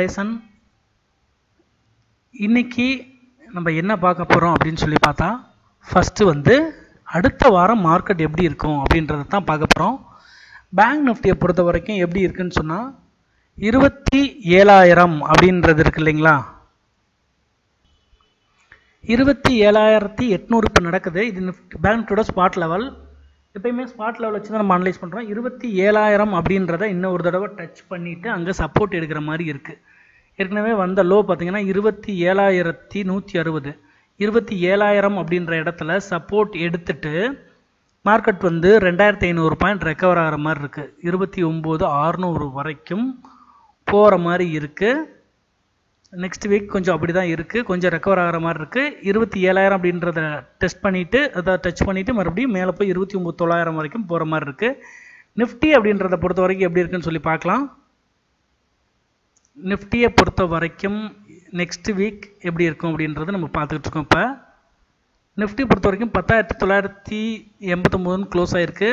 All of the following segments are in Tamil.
ஃபவுண்டேஷன் இன்னைக்கு நம்ம என்ன பார்க்க போகிறோம் அப்படின்னு சொல்லி பார்த்தா ஃபஸ்ட்டு வந்து அடுத்த வாரம் மார்க்கெட் எப்படி இருக்கும் அப்படின்றத தான் பார்க்க போகிறோம் பேங்க் நிஃப்டியை பொறுத்த வரைக்கும் எப்படி இருக்குன்னு சொன்னால் இருபத்தி ஏழாயிரம் அப்படின்றது இருக்கு இல்லைங்களா? இருபத்தி ஏழாயிரத்தி எட்நூறு இப்போ நடக்குது. இது நிஃப்டி பேங்க் நிஃப்டியோட ஸ்பாட் லெவல் எப்பயுமே ஸ்பாட் லெவல் வச்சு தான் நம்ம அனலைஸ் பண்ணுறோம் இருபத்தி ஏழாயிரம் அப்படின்றத இன்னும் ஒரு தடவை டச் பண்ணிவிட்டு அங்கே சப்போர்ட் எடுக்கிற மாதிரி இருக்குது ஏற்கனவே வந்த லோ பார்த்தீங்கன்னா இருபத்தி ஏழாயிரத்தி நூற்றி அறுபது. இருபத்தி ஏழாயிரம் அப்படின்ற இடத்துல சப்போர்ட் எடுத்துட்டு மார்க்கெட் வந்து ரெண்டாயிரத்தி ஐநூறு பாயிண்ட் ரெக்கவர் ஆகிற மாதிரி இருக்குது இருபத்தி ஒம்பது ஆறுநூறு வரைக்கும் போகிற மாதிரி இருக்குது நெக்ஸ்ட் வீக் கொஞ்சம் அப்படி தான் இருக்குது கொஞ்சம் ரெக்கவர் ஆகிற மாதிரி இருக்குது இருபத்தி ஏழாயிரம் அப்படின்றத டெஸ்ட் பண்ணிவிட்டு அதை டச் பண்ணிவிட்டு மறுபடியும் மேலே போய் இருபத்தி ஒம்பது தொள்ளாயிரம் வரைக்கும் போகிற மாதிரி இருக்குது நிஃப்டி அப்படின்றத பொறுத்த வரைக்கும் எப்படி இருக்குன்னு சொல்லி பார்க்கலாம். நிஃப்டியை பொறுத்த வரைக்கும் நெக்ஸ்ட் வீக் எப்படி இருக்கும் அப்படின்றத நம்ம பார்த்துக்கிட்டு இருக்கோம் இப்போ. நிஃப்டி பொறுத்த வரைக்கும் பத்தாயிரத்தி தொள்ளாயிரத்தி எண்பத்தொம்போதுன்னு க்ளோஸ் ஆகிருக்கு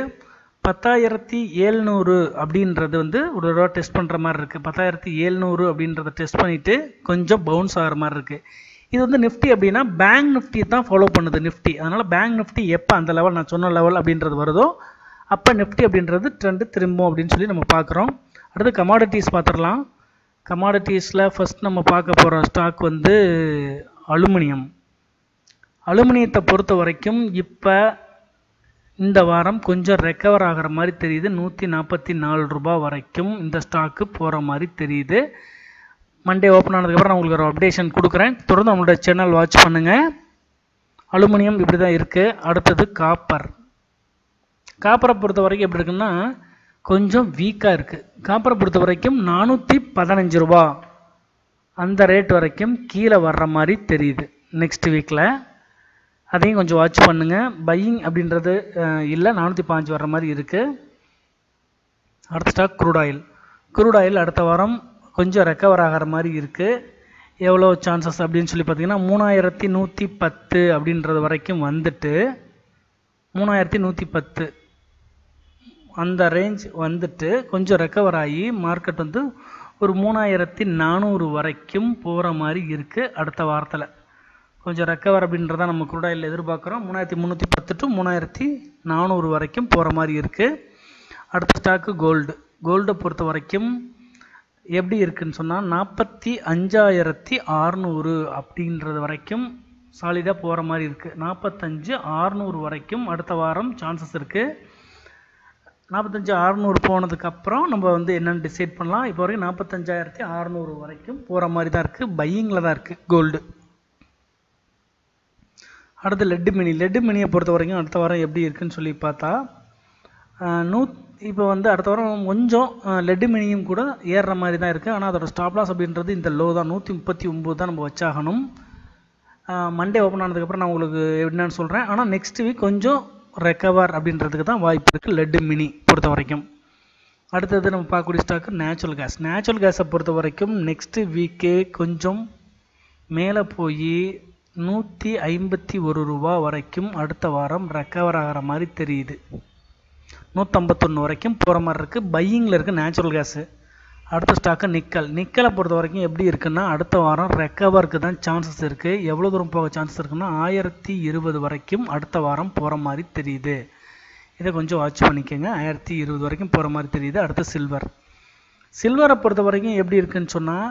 பத்தாயிரத்தி ஏழ்நூறு அப்படின்றது வந்து ஒரு தடவை டெஸ்ட் பண்ணுற மாதிரி இருக்குது பத்தாயிரத்தி ஏழ்நூறு அப்படின்றத டெஸ்ட் பண்ணிவிட்டு கொஞ்சம் பவுன்ஸ் ஆகிற மாதிரி இருக்குது இது வந்து நிஃப்டி அப்படின்னா பேங்க் நிஃப்டி தான் ஃபாலோ பண்ணுது நிஃப்டி. அதனால் பேங்க் நிஃப்டி எப்போ அந்த லெவல் நான் சொன்ன லெவல் அப்படின்றது வருதோ அப்போ நிஃப்டி அப்படின்றது ட்ரெண்டு திரும்பும் அப்படின்னு சொல்லி நம்ம பார்க்குறோம். அடுத்து கமாடிட்டிஸ் பார்த்துடலாம். கமாடிட்டிஸில் ஃபஸ்ட் நம்ம பார்க்க போகிற ஸ்டாக் வந்து அலுமினியம். அலுமினியத்தை பொறுத்த வரைக்கும் இப்போ இந்த வாரம் கொஞ்சம் ரெக்கவர் ஆகிற மாதிரி தெரியுது. நூற்றி நாற்பத்தி நாலு ரூபா வரைக்கும் இந்த ஸ்டாக்கு போகிற மாதிரி தெரியுது. மண்டே ஓப்பன் ஆனதுக்கப்புறம் நான் உங்களுக்கு ஒரு அப்டேஷன் கொடுக்குறேன். தொடர்ந்து நம்மளோட சேனல் வாட்ச் பண்ணுங்கள் அலுமினியம் இப்படி தான் இருக்குது அடுத்தது காப்பர் காப்பரை பொறுத்த வரைக்கும் எப்படி இருக்குன்னா கொஞ்சம் வீக்காக இருக்குது காப்பரை பொறுத்த வரைக்கும் நானூற்றி பதினஞ்சு ரூபா அந்த ரேட் வரைக்கும் கீழே வர்ற மாதிரி தெரியுது. நெக்ஸ்ட் வீக்கில் அதையும் கொஞ்சம் வாட்ச் பண்ணுங்கள் பையிங் அப்படின்றது இல்லை நானூற்றி பாஞ்சு வர்ற மாதிரி இருக்குது அடுத்த stock crude oil crude oil அடுத்த வாரம் கொஞ்சம் ரெக்கவர் ஆகிற மாதிரி இருக்குது எவ்வளோ சான்சஸ் அப்படின்னு சொல்லி பார்த்தீங்கன்னா மூணாயிரத்தி நூற்றி பத்து அப்படின்றது வரைக்கும் வந்துட்டு மூணாயிரத்தி நூற்றி பத்து அந்த ரேஞ்ச் வந்துட்டு கொஞ்சம் ரெக்கவர் ஆகி மார்க்கெட் வந்து ஒரு மூணாயிரத்தி நானூறு வரைக்கும் போகிற மாதிரி இருக்குது அடுத்த வாரத்தில். கொஞ்சம் ரெக்கவர் அப்படின்றத நம்ம குரூடாயில் எதிர்பார்க்குறோம். மூணாயிரத்தி முந்நூற்றி பத்து டு மூணாயிரத்தி நானூறு வரைக்கும் போகிற மாதிரி இருக்குது அடுத்த ஸ்டாக்கு கோல்டு கோல்டை பொறுத்த வரைக்கும் எப்படி இருக்குன்னு சொன்னால் நாற்பத்தி அஞ்சாயிரத்தி அறநூறு அப்படின்றது வரைக்கும் சாலிடாக போகிற மாதிரி இருக்குது நாற்பத்தஞ்சு ஆறுநூறு வரைக்கும் அடுத்த வாரம் சான்சஸ் இருக்குது நாற்பத்தஞ்சு அறநூறு போனதுக்கப்புறம் நம்ம வந்து என்னென்னு டிசைட் பண்ணலாம். இப்போ வரைக்கும் நாற்பத்தஞ்சாயிரத்தி அறநூறு வரைக்கும் போகிற மாதிரி தான் இருக்குது பையிங்கில் தான் இருக்குது கோல்டு அடுத்து லெட்டு மினி லெட்டு மினியை பொறுத்த வரைக்கும் அடுத்த வாரம் எப்படி இருக்குன்னு சொல்லி பார்த்தா நூ இப்போ வந்து அடுத்த வாரம் கொஞ்சம் லெட்டு மினியும் கூட ஏறுற மாதிரி தான் இருக்குது ஆனால் அதோட ஸ்டாப்லாஸ் அப்படின்றது இந்த லோ தான். நூற்றி முப்பத்தி ஒம்பது தான் நம்ம வச்சாகணும். மண்டே ஓப்பன் ஆனதுக்கப்புறம் நான் உங்களுக்கு என்னன்னு சொல்கிறேன் ஆனால் நெக்ஸ்ட் வீக் கொஞ்சம் ரெக்கவர் அப்படின்றதுக்கு தான் வாய்ப்பு இருக்குது லெட்டு மினி பொறுத்த வரைக்கும் அடுத்தது நம்ம பார்க்கக்கூடிய ஸ்டாக்கு நேச்சுரல் கேஸ் நேச்சுரல் கேஸை பொறுத்த வரைக்கும் நெக்ஸ்ட்டு வீக்கே கொஞ்சம் மேலே போய் நூற்றி ஐம்பத்தி ஒரு ரூபா வரைக்கும் அடுத்த வாரம் ரெக்கவர் ஆகிற மாதிரி தெரியுது. நூற்றம்பத்தொன்று வரைக்கும் போகிற மாதிரி இருக்குது பையிங்கில் இருக்குது நேச்சுரல் கேஸு அடுத்த ஸ்டாக்கு நிக்கல். நிக்கலை பொறுத்த வரைக்கும் எப்படி இருக்குன்னா அடுத்த வாரம் ரெக்கவருக்கு தான் சான்சஸ் இருக்குது எவ்வளோ தூரம் போக சான்சஸ் இருக்குன்னா ஆயிரத்தி இருபது வரைக்கும் அடுத்த வாரம் போகிற மாதிரி தெரியுது. இதை கொஞ்சம் வாட்ச் பண்ணிக்கோங்க. ஆயிரத்தி இருபது வரைக்கும் போகிற மாதிரி தெரியுது. அடுத்து சில்வர் சில்வரை பொறுத்த வரைக்கும் எப்படி இருக்குன்னு சொன்னால்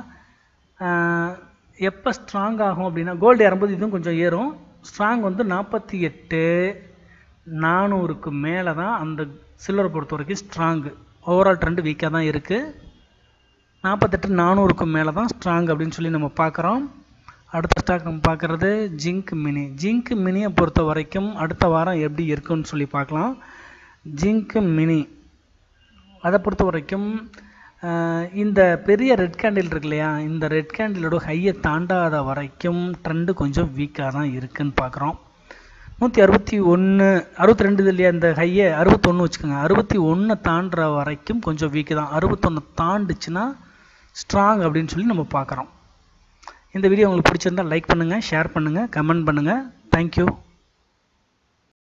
எப்போ ஸ்ட்ராங் ஆகும் அப்படின்னா கோல்டு ஏறும்போது இதுவும் கொஞ்சம் ஏறும். ஸ்ட்ராங் வந்து நாற்பத்தி எட்டு நானூறுக்கு மேலே தான் அந்த சில்லரை பொறுத்த வரைக்கும் ஸ்ட்ராங்கு ஓவரால் ட்ரெண்டு வீக்காக தான் இருக்குது நாற்பத்தெட்டு நானூறுக்கு மேலே தான் ஸ்ட்ராங் அப்படின்னு சொல்லி நம்ம பார்க்குறோம். அடுத்த ஸ்டாக் நம்ம பார்க்குறது ஜிங்க் மினி ஜிங்க் மினியை பொறுத்த வரைக்கும் அடுத்த வாரம் எப்படி இருக்குன்னு சொல்லி பார்க்கலாம். ஜிங்க் மினி அதை பொறுத்த வரைக்கும் இந்த பெரிய ரெட் கேண்டில் இருக்கு இல்லையா இந்த ரெட் கேண்டிலோட ஹையை தாண்டாத வரைக்கும் ட்ரெண்டு கொஞ்சம் வீக்காக தான் இருக்குன்னு பார்க்குறோம் நூற்றி அறுபத்தி ஒன்று அறுபத்தி ரெண்டு இல்லையா இந்த ஹையை அறுபத்தொன்று வச்சுக்கோங்க அறுபத்தி ஒன்று தாண்டுற வரைக்கும் கொஞ்சம் வீக்கு தான். அறுபத்தொன்று தாண்டுச்சுன்னா ஸ்ட்ராங் அப்படின்னு சொல்லி நம்ம பார்க்குறோம் இந்த வீடியோ உங்களுக்கு பிடிச்சிருந்தா லைக் பண்ணுங்கள் ஷேர் பண்ணுங்கள் கமெண்ட் பண்ணுங்கள் தேங்க்யூ